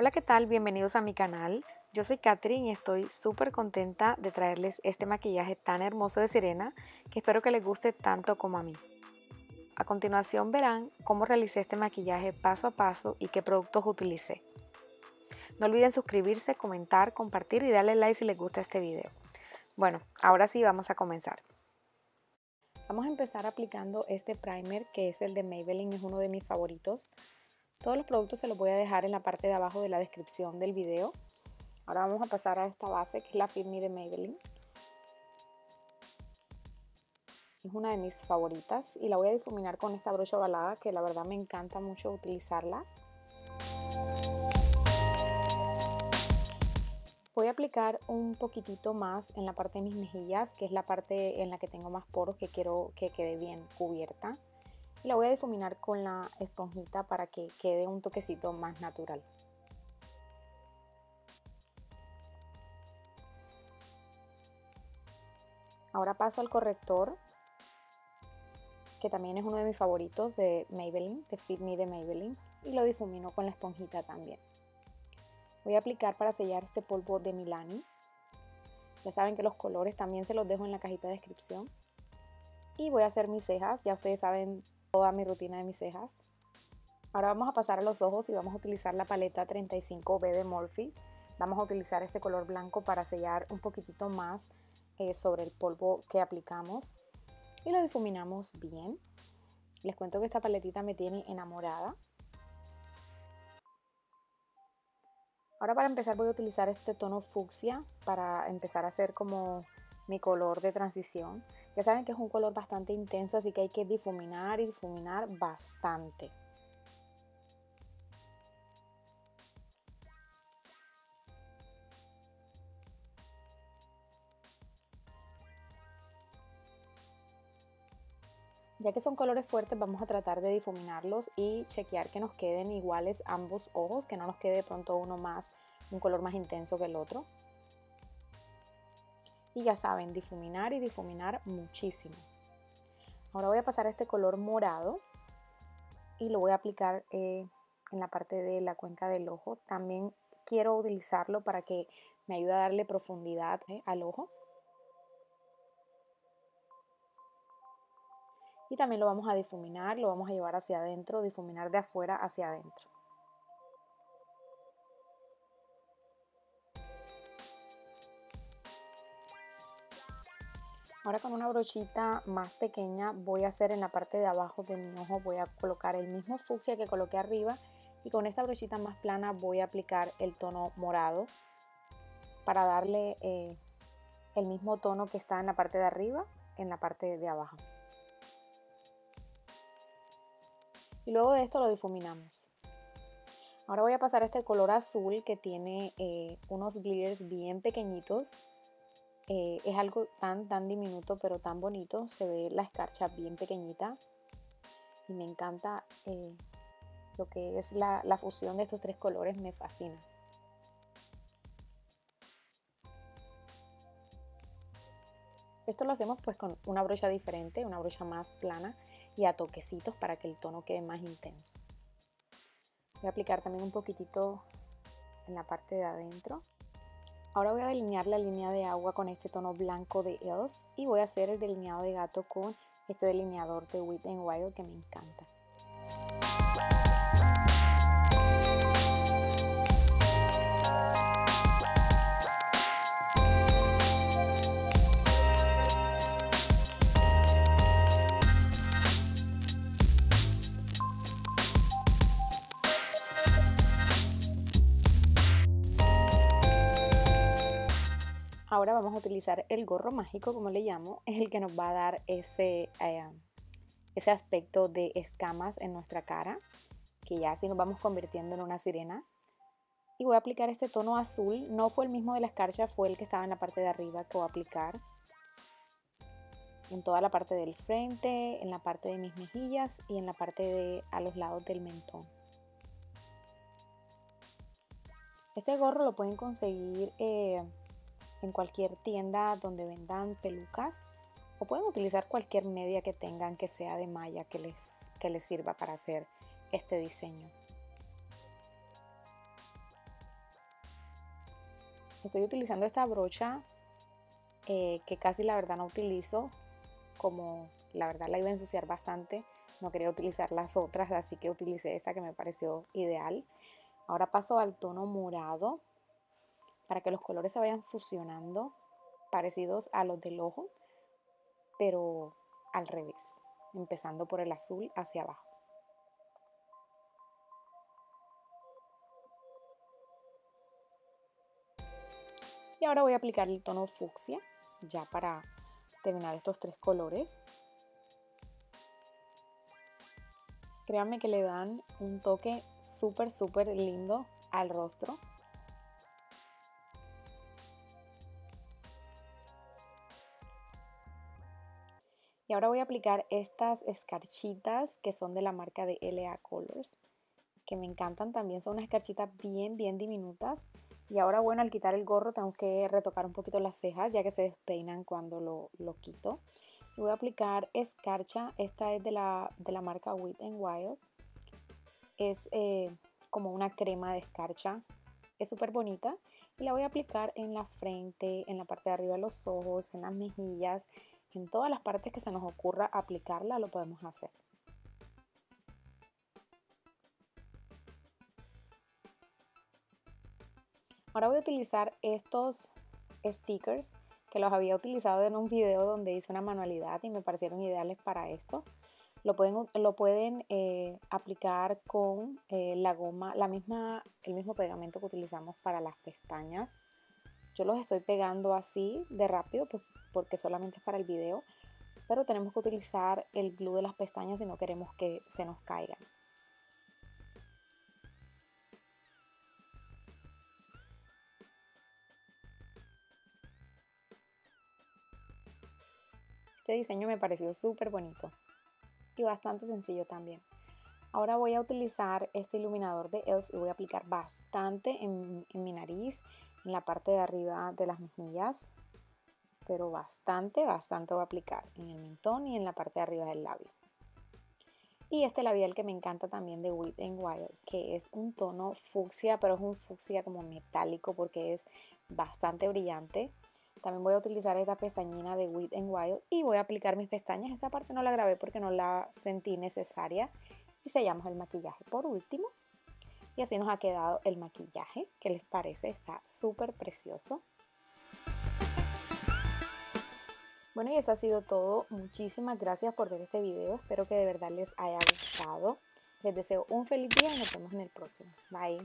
Hola, ¿qué tal? Bienvenidos a mi canal. Yo soy Katherine y estoy súper contenta de traerles este maquillaje tan hermoso de Sirena que espero que les guste tanto como a mí. A continuación verán cómo realicé este maquillaje paso a paso y qué productos utilicé. No olviden suscribirse, comentar, compartir y darle like si les gusta este video. Bueno, ahora sí vamos a comenzar. Vamos a empezar aplicando este primer que es el de Maybelline, es uno de mis favoritos. Todos los productos se los voy a dejar en la parte de abajo de la descripción del video. Ahora vamos a pasar a esta base que es la Fit Me de Maybelline. Es una de mis favoritas y la voy a difuminar con esta brocha ovalada que la verdad me encanta mucho utilizarla. Voy a aplicar un poquitito más en la parte de mis mejillas, que es la parte en la que tengo más poros que quiero que quede bien cubierta la voy a difuminar con la esponjita para que quede un toquecito más natural. Ahora paso al corrector, que también es uno de mis favoritos de Maybelline, de Fit Me de Maybelline, y lo difumino con la esponjita también. Voy a aplicar para sellar este polvo de Milani. Ya saben que los colores también se los dejo en la cajita de descripción. Y voy a hacer mis cejas, ya ustedes saben toda mi rutina de mis cejas. Ahora vamos a pasar a los ojos y vamos a utilizar la paleta 35B de Morphe. Vamos a utilizar este color blanco para sellar un poquitito más eh, sobre el polvo que aplicamos. Y lo difuminamos bien. Les cuento que esta paletita me tiene enamorada. Ahora para empezar voy a utilizar este tono fucsia para empezar a hacer como mi color de transición. Ya saben que es un color bastante intenso, así que hay que difuminar y difuminar bastante. Ya que son colores fuertes, vamos a tratar de difuminarlos y chequear que nos queden iguales ambos ojos, que no nos quede de pronto uno más, un color más intenso que el otro. Y ya saben, difuminar y difuminar muchísimo. Ahora voy a pasar este color morado y lo voy a aplicar eh, en la parte de la cuenca del ojo. También quiero utilizarlo para que me ayude a darle profundidad eh, al ojo. Y también lo vamos a difuminar, lo vamos a llevar hacia adentro, difuminar de afuera hacia adentro. Ahora con una brochita más pequeña voy a hacer en la parte de abajo de mi ojo, voy a colocar el mismo fucsia que coloqué arriba y con esta brochita más plana voy a aplicar el tono morado para darle eh, el mismo tono que está en la parte de arriba en la parte de abajo. Y luego de esto lo difuminamos. Ahora voy a pasar este color azul que tiene eh, unos glitters bien pequeñitos eh, es algo tan, tan diminuto, pero tan bonito. Se ve la escarcha bien pequeñita. Y me encanta eh, lo que es la, la fusión de estos tres colores. Me fascina. Esto lo hacemos pues con una brocha diferente, una brocha más plana y a toquecitos para que el tono quede más intenso. Voy a aplicar también un poquitito en la parte de adentro. Ahora voy a delinear la línea de agua con este tono blanco de ELF y voy a hacer el delineado de gato con este delineador de Wit n Wild que me encanta. Ahora vamos a utilizar el gorro mágico, como le llamo, es el que nos va a dar ese, eh, ese aspecto de escamas en nuestra cara, que ya así nos vamos convirtiendo en una sirena. Y voy a aplicar este tono azul, no fue el mismo de la escarcha, fue el que estaba en la parte de arriba que voy a aplicar. En toda la parte del frente, en la parte de mis mejillas y en la parte de a los lados del mentón. Este gorro lo pueden conseguir eh, en cualquier tienda donde vendan pelucas o pueden utilizar cualquier media que tengan que sea de malla que les, que les sirva para hacer este diseño. Estoy utilizando esta brocha eh, que casi la verdad no utilizo, como la verdad la iba a ensuciar bastante, no quería utilizar las otras, así que utilicé esta que me pareció ideal. Ahora paso al tono morado para que los colores se vayan fusionando, parecidos a los del ojo, pero al revés, empezando por el azul hacia abajo. Y ahora voy a aplicar el tono fucsia, ya para terminar estos tres colores. Créanme que le dan un toque súper, súper lindo al rostro. Y ahora voy a aplicar estas escarchitas que son de la marca de LA Colors, que me encantan también. Son unas escarchitas bien, bien diminutas. Y ahora, bueno, al quitar el gorro tengo que retocar un poquito las cejas, ya que se despeinan cuando lo, lo quito. Y voy a aplicar escarcha. Esta es de la, de la marca Wet n Wild. Es eh, como una crema de escarcha. Es súper bonita. Y la voy a aplicar en la frente, en la parte de arriba de los ojos, en las mejillas, en todas las partes que se nos ocurra aplicarla lo podemos hacer. Ahora voy a utilizar estos stickers que los había utilizado en un video donde hice una manualidad y me parecieron ideales para esto. Lo pueden, lo pueden eh, aplicar con eh, la goma, la misma, el mismo pegamento que utilizamos para las pestañas. Yo los estoy pegando así de rápido pues, porque solamente es para el video, pero tenemos que utilizar el glue de las pestañas si no queremos que se nos caigan. Este diseño me pareció súper bonito y bastante sencillo también. Ahora voy a utilizar este iluminador de ELF y voy a aplicar bastante en, en mi nariz en la parte de arriba de las mejillas, pero bastante, bastante voy a aplicar en el mentón y en la parte de arriba del labio. Y este labial que me encanta también de Wet Wild, que es un tono fucsia, pero es un fucsia como metálico porque es bastante brillante. También voy a utilizar esta pestañina de Wet Wild y voy a aplicar mis pestañas. Esta parte no la grabé porque no la sentí necesaria. Y sellamos el maquillaje por último. Y así nos ha quedado el maquillaje. ¿Qué les parece? Está súper precioso. Bueno, y eso ha sido todo. Muchísimas gracias por ver este video. Espero que de verdad les haya gustado. Les deseo un feliz día y nos vemos en el próximo. Bye.